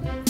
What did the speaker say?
Ciao.